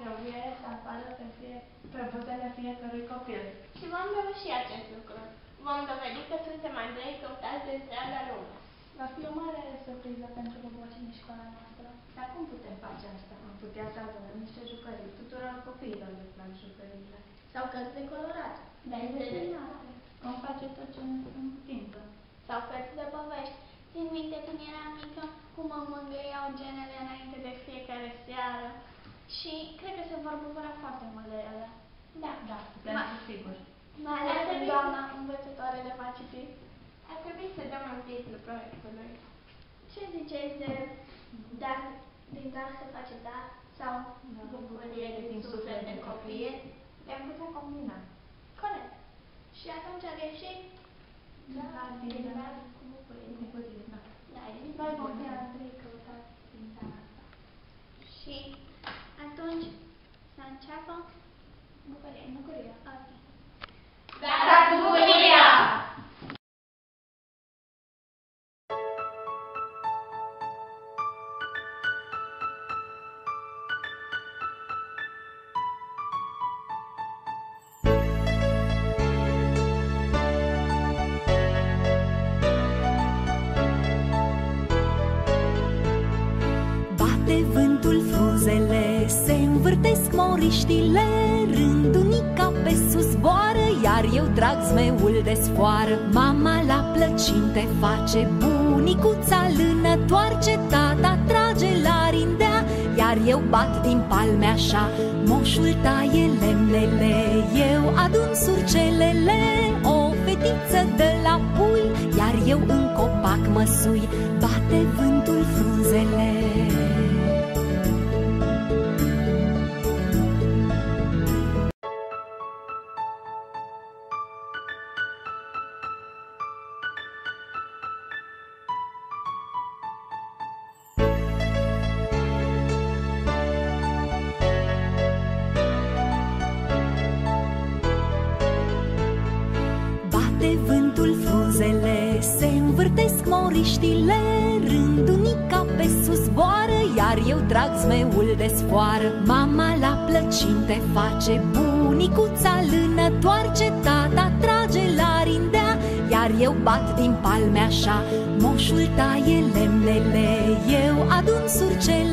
trebuie să apară pe, fie, pe buzele fiecărui copil. Și vom reuși acest lucru. Vom dovedi că suntem Andrei căutați de întreaga lume. Va fi o mare surpriză pentru boboci din școala noastră. Dar cum putem face asta? Am putea să avem niște jucării. Tuturor copiilor le plac jucăriile. Sau cărți de colorat. Benze de noapte. Vom face tot ce ne stă în putință. Sau cărți de povești. Țin minte când eram mică cum mă mângâiau genele înainte de fiecare seară. Și cred că se vor bucura foarte mult de ele. Da, da, putem Ma- fi siguri. Mai ales când doamna învățătoare le va citi. Ar trebui să dăm un titlu proiectului. Ce ziceți de dar din dar se face da sau Da, bucurie din suflet de copil? Le-am putea combina. Corect. Și atunci ar ieși Da, din din dar Bukan ilmu Korea, arti. Bahasa buku Korea. Bate vântul frumos se învârtesc moriștile Rândunica pe sus zboară, iar eu trag zmeul de sfoară. Mama la plăcinte face, bunicuța lână toarce Tata trage la rindea, iar eu bat din palme așa. Moșul taie lemnele, eu adun surcelele O Bate vântul frunzele, se învârtesc moriștile Rândunica pe sus zboară, iar eu trag zmeul de sfoară. Mama la plăcinte face, bunicuța lână toarce Tata trage la rindea, iar eu bat din palme așa. Moșul taie lemnele, eu adun surcelele O fetiță de